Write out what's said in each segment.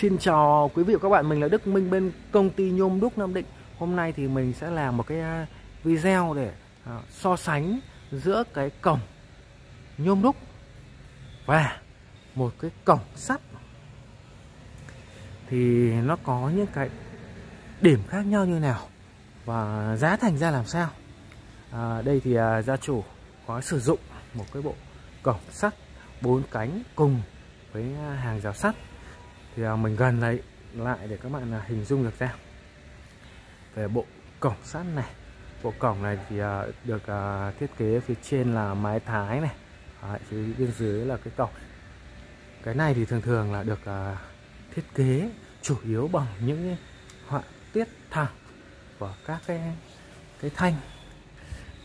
Xin chào quý vị và các bạn, mình là Đức Minh bên công ty nhôm đúc Nam Định. Hôm nay thì mình sẽ làm một cái à, video để à, so sánh giữa cái cổng nhôm đúc và một cái cổng sắt. Thì nó có những cái điểm khác nhau như nào và giá thành ra làm sao? À, Đây thì à, gia chủ có sử dụng một cái bộ cổng sắt bốn cánh cùng với hàng rào sắt thì à, mình gần lại lại để các bạn à, hình dung được ra về bộ cổng sắt này. Bộ cổng này thì à, được thiết kế phía trên là mái thái này. Đấy, phía bên dưới là cái cổng. Cái này thì thường thường là được thiết kế chủ yếu bằng những họa tiết thẳng của các cái cái thanh.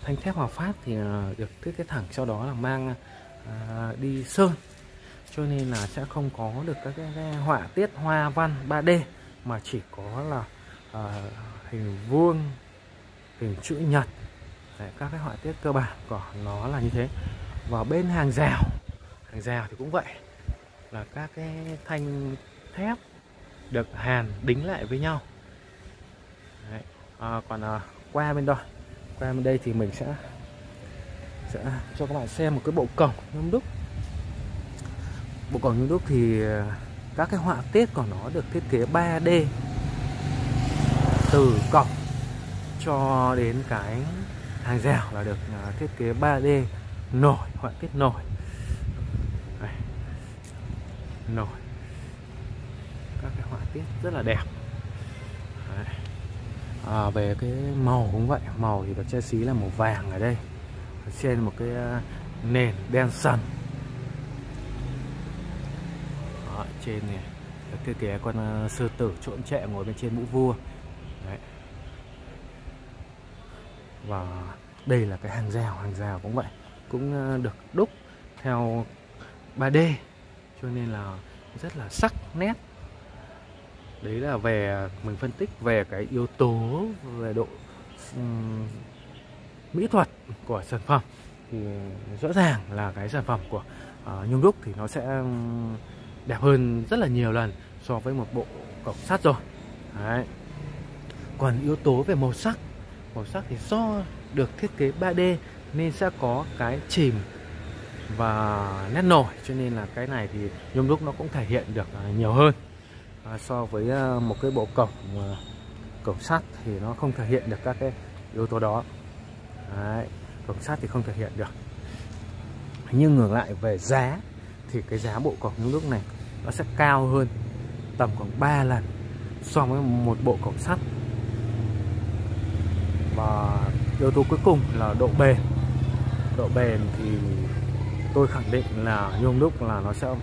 Thanh thép hòa phát thì được thiết kế thẳng sau đó là mang đi sơn cho nên là sẽ không có được các cái, cái họa tiết hoa văn 3D mà chỉ có là uh, hình vuông hình chữ nhật Đấy, các cái họa tiết cơ bản của nó là như thế và bên hàng rào hàng rào thì cũng vậy là các cái thanh thép được hàn đính lại với nhau Đấy. À, còn à, qua bên đó qua bên đây thì mình sẽ sẽ cho các bạn xem một cái bộ cổng nhôm đúc bộ cầu nhôm đúc thì ờ, các cái họa tiết của nó được thiết kế 3D từ cổng cho đến cái hàng rào là được ờ, thiết kế 3D nổi họa tiết nổi. Đây. nổi. Các cái họa tiết rất là đẹp. À, về cái màu cũng vậy. Màu thì được che xí là màu vàng ở đây. Trên một cái ờ, nền đen sần. Trên này. Được thiết kế con ờ, sư tử trộn trệ ngồi bên trên mũ vua. Đấy. và đây là cái hàng rào hàng rào cũng vậy. Cũng ờ, được đúc theo 3D cho nên là rất là sắc nét. Đấy là về mình phân tích về cái yếu tố về độ um, mỹ thuật của sản phẩm. Thì rõ ràng là cái sản phẩm của uh, nhung đúc thì nó sẽ um, đẹp hơn rất là nhiều lần so với một bộ cổng sắt rồi Đấy. còn yếu tố về màu sắc màu sắc thì do được thiết kế 3D nên sẽ có cái chìm và nét nổi cho nên là cái này thì nhôm đúc nó cũng thể hiện được à, nhiều hơn à, so với à, một cái bộ cổng à, cổng sắt thì nó không thể hiện được các cái yếu tố đó Đấy. cổng sắt thì không thể hiện được nhưng ngược lại về giá thì cái giá bộ cọc nhôm đúc này nó sẽ cao hơn tầm khoảng 3 lần so với một bộ cọc sắt. Và yếu tố cuối cùng là độ bền. Độ bền thì tôi khẳng định là nhôm đúc là nó sẽ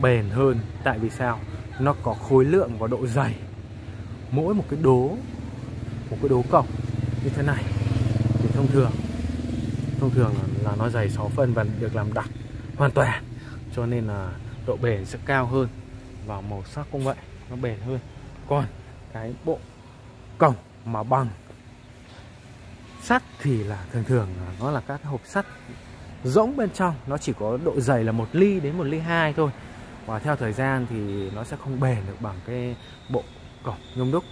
bền hơn. Tại vì sao? Nó có khối lượng và độ dày. Mỗi một cái đố một cái đố cọc như thế này thì thông thường thông thường là, là nó dày 6 phân và được làm đặc hoàn toàn cho nên là độ bền sẽ cao hơn và màu sắc cũng vậy nó bền hơn. Còn cái bộ cổng mà bằng sắt thì là thường thường nó là các hộp sắt rỗng bên trong nó chỉ có độ dày là một ly đến một ly hai thôi. Và theo thời gian thì nó sẽ không bền được bằng cái bộ cổng nhôm đúc.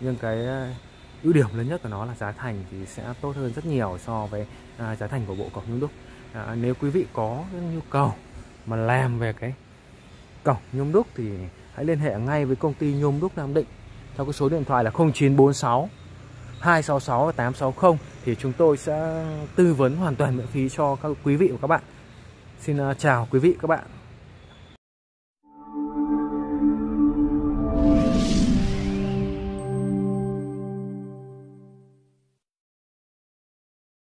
Nhưng cái ờ, ưu điểm lớn nhất của nó là giá thành thì sẽ tốt hơn rất nhiều so với à, giá thành của bộ cổng nhôm đúc. À, nếu quý vị có nhu cầu mà làm về cái cổng nhôm đúc thì hãy liên hệ ngay với công ty nhôm đúc Nam Định theo cái số điện thoại là 0946 266 860 thì chúng tôi sẽ tư vấn hoàn toàn miễn phí cho các quý vị và các bạn. Xin à, chào quý vị và các bạn.